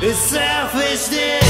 It's selfishness